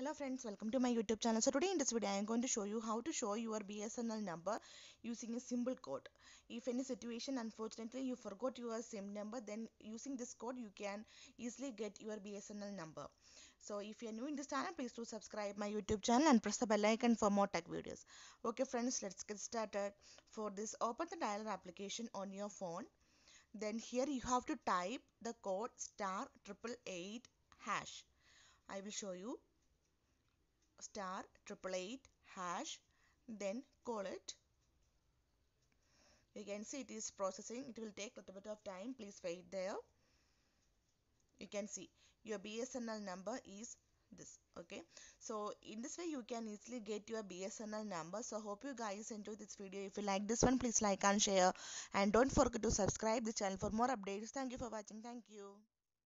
hello friends welcome to my youtube channel. So today in this video i am going to show you how to show your bsnl number using a symbol code. If any situation unfortunately you forgot your sim number then using this code you can easily get your bsnl number. So if you are new in this channel please do subscribe my youtube channel and press the bell icon for more tech videos. Okay friends let's get started. For this open the dialer application on your phone. Then here you have to type the code star triple eight hash. I will show you star triple eight hash then call it. You can see it is processing. It will take a little bit of time. Please wait there. You can see your BSNL number is this okay? So in this way you can easily get your BSNL number. So hope you guys enjoy this video. If you like this one please like and share. And don't forget to subscribe the channel for more updates. Thank you for watching. Thank you